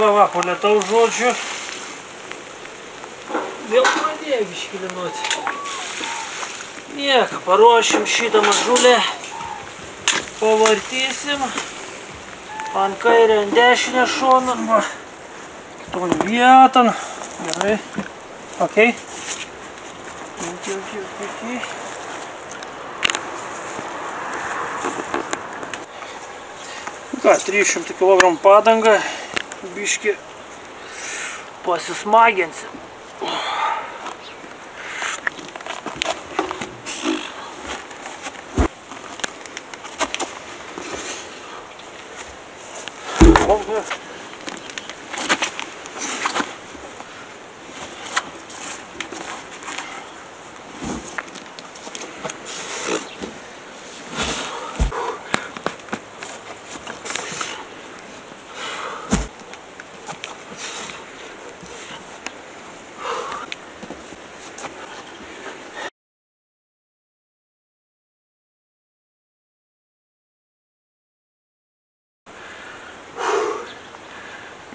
Tai va, va, po lietaus žodžiu. Vėl pradėjo biškį linuoti. Nieko, paruošim šitą mažulę. Pavartysim. Ant kairę, ant dešinę šoną. Va. Kiton vieton. Gerai. Ok. Ok, ok, ok. Ką, 300 kg padangą, biški pasismaginsim.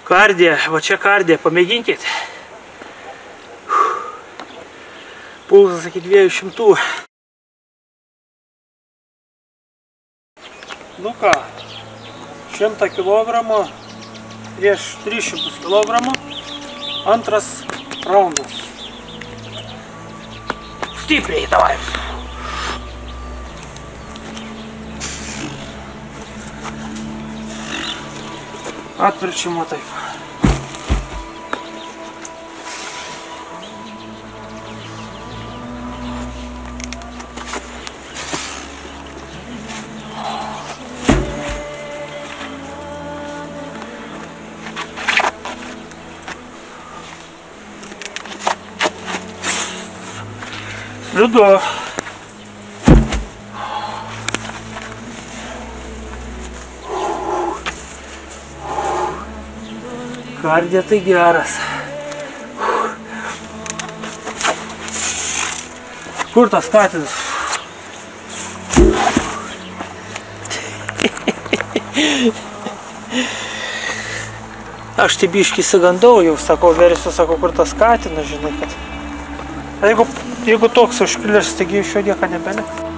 Kardija, va čia kardija, pamėginkit. Pulsas iki 200. Nu ką, 100 kg prieš 300 kg. Antras raundas. Stipriai, davai. отключим от айфона. Ну да. Kardė tai geras. Kur tas katinas? Aš tai biškį įsigandau jau, sakau, versiu, sakau, kur tas katinas, žinai, kad... Jeigu, jeigu toks užkilęs, taigi iš jo nieko nebelik.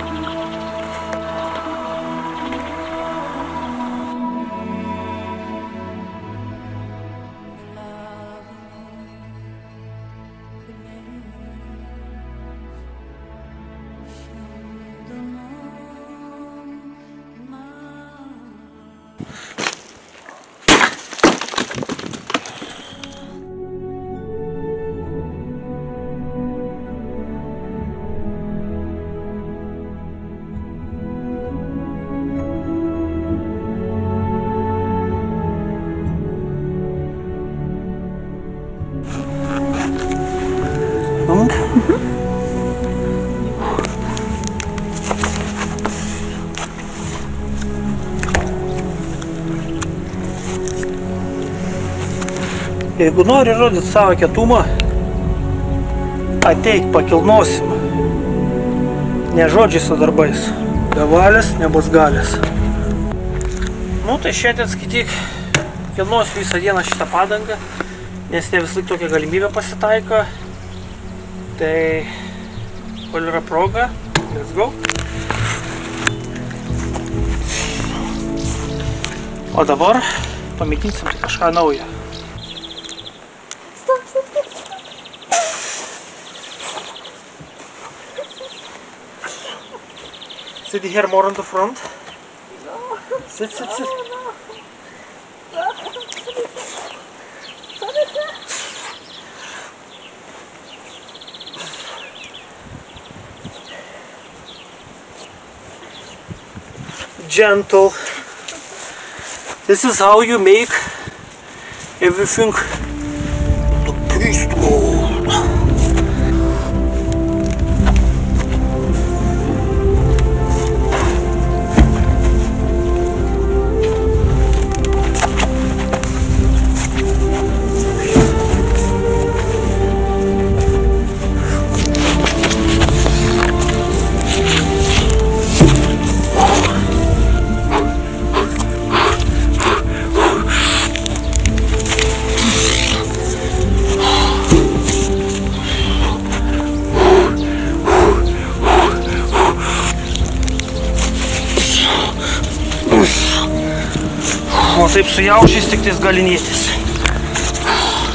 Jeigu nori rodyti savo kietumą, ateik, pakilnosim. Ne žodžiais, o darbais. Be valės nebus galės. Nu, tai šiandien skaityk, kilnosiu visą dieną šitą padangą, nes ne vis laik tokia galimybė pasitaiko. Tai, kol yra proga, let's go. O dabar pamėginsim kažką naujo. Sit here more on the front. No. Sit, sit, sit. Oh, Gentle. This is how you make everything galima taip sujaušys, tik tais galinėtis. Ah,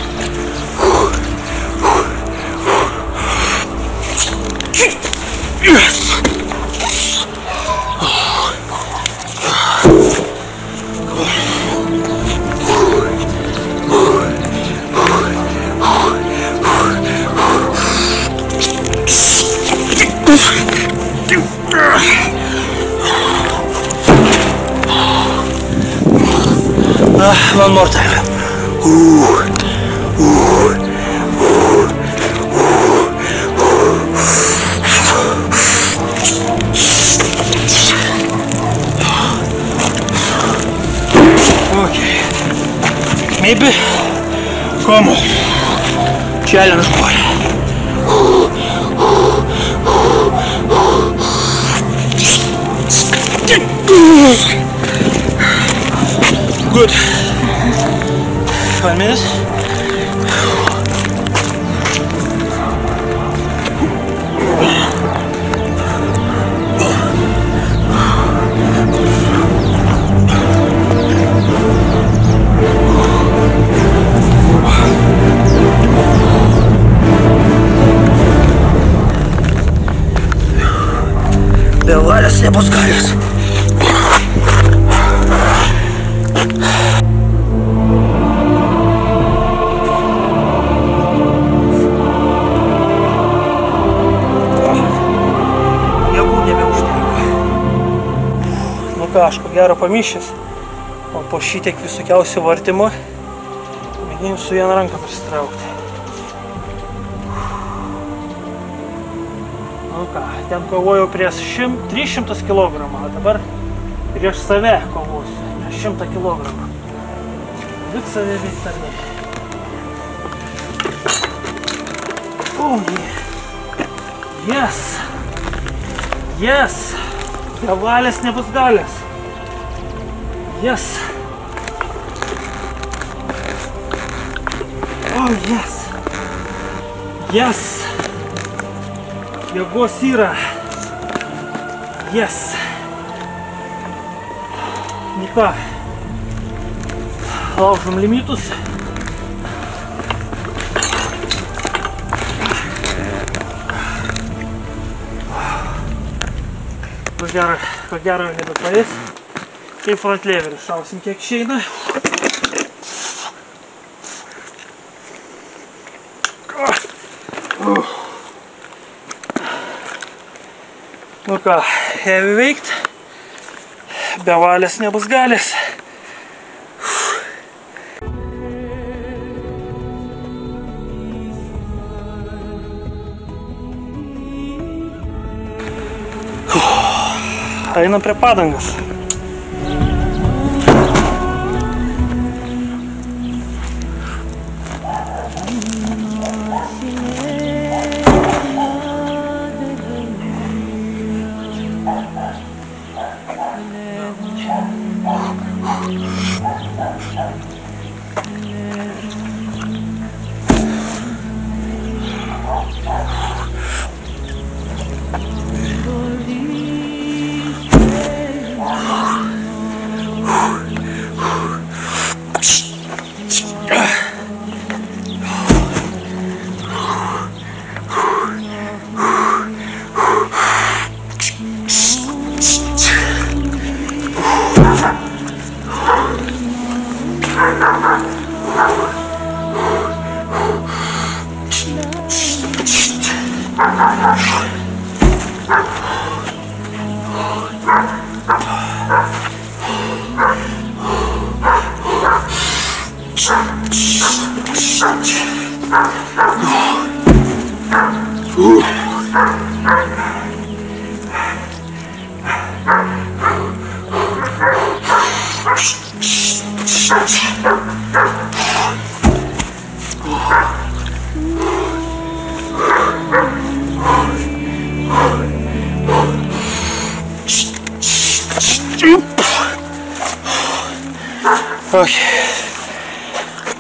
one more time. Okay. Maybe. Come on. Challenge more. Good. One minute. Bevalės nebus galės. Aš ko gero pamišęs. O po šitiek visokiausių vartymų mėginsiu vieną ranką prisitraukti. Nu ką, ten kovojau prieš šim, 300 kg, o dabar prieš save kovosiu, prieš 100 kg. Lik save veikti ar ne. Oh, yeah. Yes. Yes. Be valės nebus galės. Yes. Oh, yes. Yes. Jėgos yra. Yes. Nu ką. Laužom limitus. Ko gero, ko gero jau nebepraeis. Kaip frontleveris, šausim kiek išeina. Nu ką, heavy veikt. Be valės nebus galės. Einam prie padangas. Okei.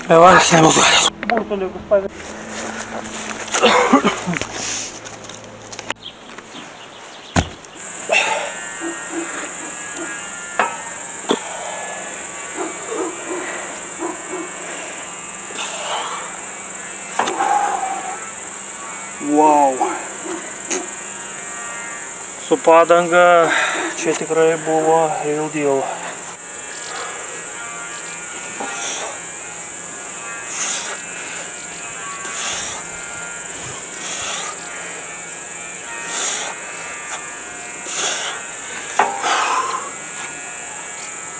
Be valės nebus galės. Burtuliukus pavyzdžiui. Wow. Su padanga čia tikrai buvo real deal.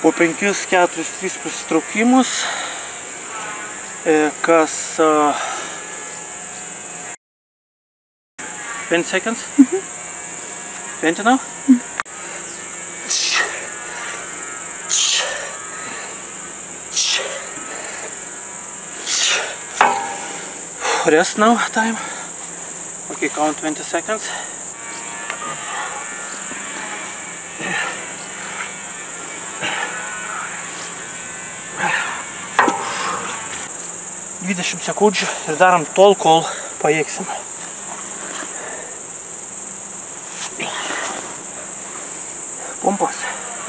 po 5, 4, 3 prisitraukimus, e, kas uh, 10 seconds. 20 now. Rest now time. Okay, count 20 seconds. 20 sekundžių ir darom tol, kol pajėgsim.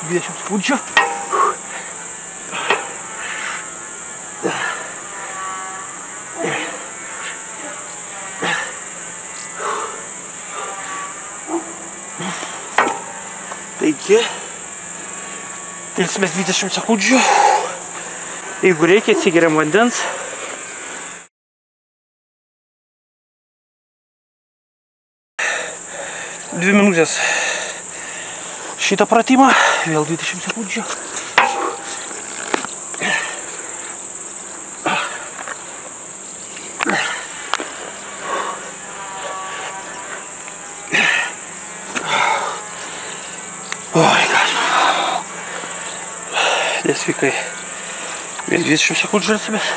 20 sekundžių. Taigi, pilsimės 20 sekundžių. Jeigu reikia, atsigeriam vandens. Dvi minutės šitą pratimą, vėl 20 sekundžių. Nesveikai. Vėl 20 sekundžių žalsimės.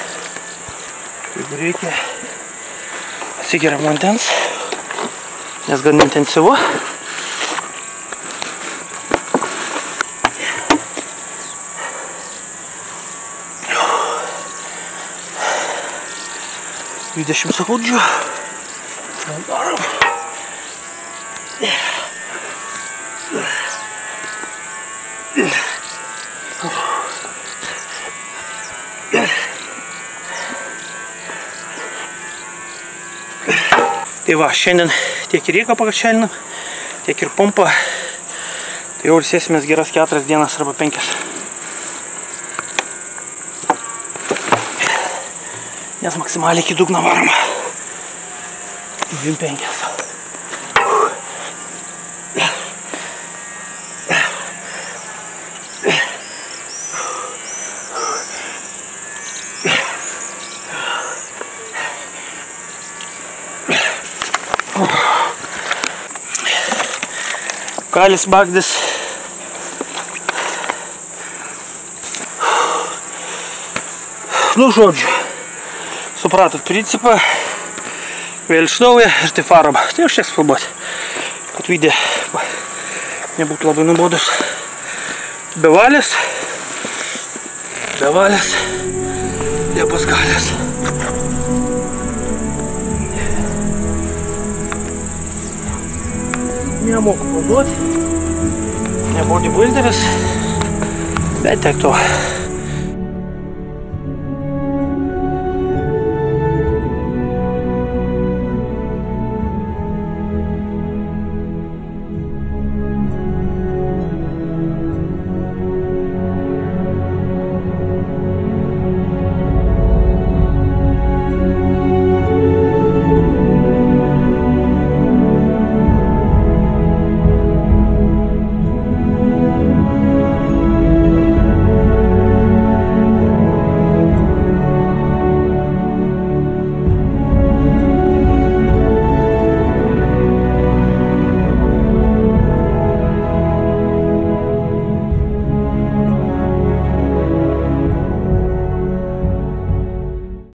Jeigu reikia, atsigeriam vandens nes gan intensyvu. Dvidešimt sekundžių. Darom. Tai va, šiandien tiek ir rėką pakačelinam, tiek ir pompą. Tai jau ilsėsimės geras keturias dienas arba penkias. Nes maksimaliai iki dugno varoma. 25. Kalis Bagdis. Nu, žodžiu, supratot principą, vėl iš naujo ir tai farom. Tai užteks filmuoti, kad video nebūtų labai nuobodus. Bevalės, bevalės, Liepos galės. nemoku paduoti, ne bodybuilderis, bet tiek to.